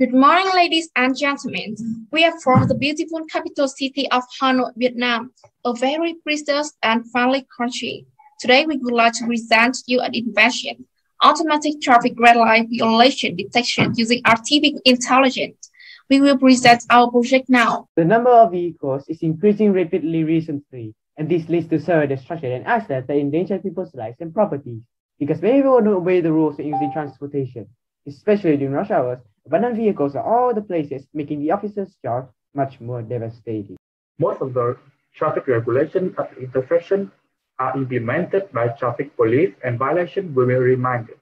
Good morning, ladies and gentlemen. We are from the beautiful capital city of Hanoi, Vietnam, a very precious and friendly country. Today, we would like to present you an invention, automatic traffic red light violation detection using artificial intelligence. We will present our project now. The number of vehicles is increasing rapidly recently, and this leads to severe destruction and accidents that endanger people's lives and properties. Because many people don't obey the rules in using transportation, especially during rush hours, abandoned vehicles are all the places, making the officer's job much more devastating. Most of the traffic regulations at the intersection are implemented by traffic police and violation will be reminded.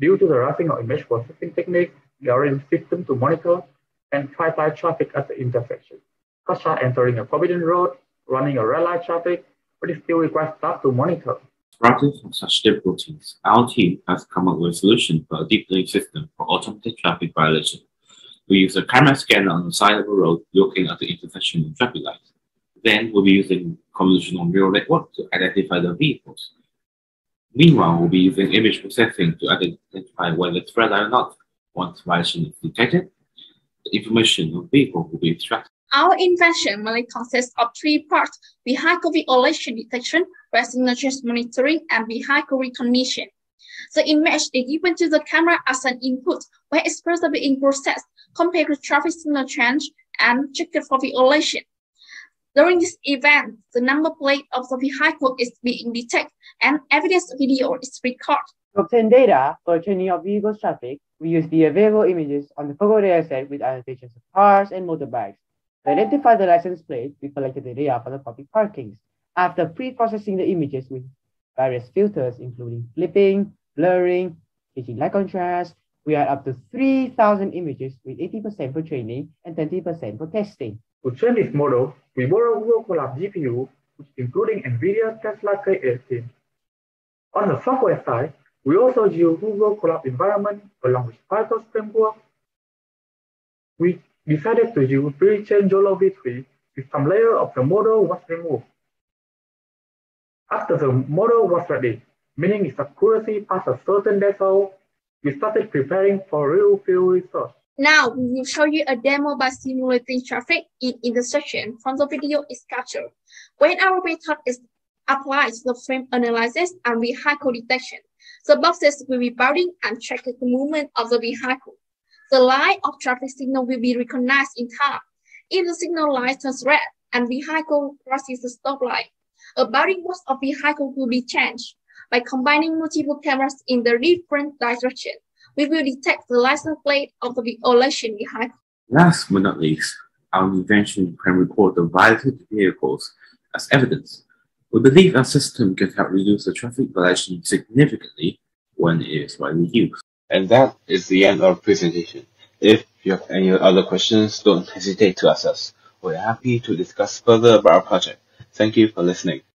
Due to the routing of image processing technique, there are systems to monitor and fight traffic at the intersection, such as entering a forbidden road, running a red light traffic, but it still requires staff to monitor. Arising from such difficulties, our team has come up with a solution for a deep learning system for automated traffic violation. We use a camera scanner on the side of a road looking at the intersection of traffic lights. Then we'll be using convolutional neural network to identify the vehicles. Meanwhile, we'll be using image processing to identify whether red or not. Once violation is detected, the information of vehicle will be extracted. Our invention mainly consists of three parts, vehicle violation detection, signature monitoring, and vehicle recognition. The image is given to the camera as an input where it's first being processed, compared to traffic signal change, and checked for violation. During this event, the number plate of the vehicle is being detected and evidence video is recorded. To obtain data for training of vehicle traffic, we use the available images on the COCO dataset with annotations of cars and motorbikes. To identify the license plate, we collected the data from the public parkings. After pre-processing the images with various filters, including flipping, blurring, changing light contrast, we had up to 3,000 images with 80% for training and 20% for testing. To train this model, we borrow Google Colab GPU, which including NVIDIA Tesla K80. On the software side, we also use Google Colab environment along with PyTorch framework. We decided to use YOLO v3 if some layer of the model was removed. After the model was ready, meaning its accuracy passed a certain threshold, we started preparing for real field research. Now we will show you a demo by simulating traffic in intersection from the video is captured. When our method is applied to the frame analysis and vehicle detection, the boxes will be bounding and track the movement of the vehicle. The line of traffic signal will be recognized in time. If the signal light turns red and vehicle crosses the stop line, a bounding mode of vehicle will be changed. By combining multiple cameras in the different direction, we will detect the license plate of the violation vehicle. Last but not least, our invention can record the violated vehicles as evidence. We believe our system can help reduce the traffic violation significantly when it is widely used. And that is the end of presentation. If you have any other questions, don't hesitate to ask us. We're happy to discuss further about our project. Thank you for listening.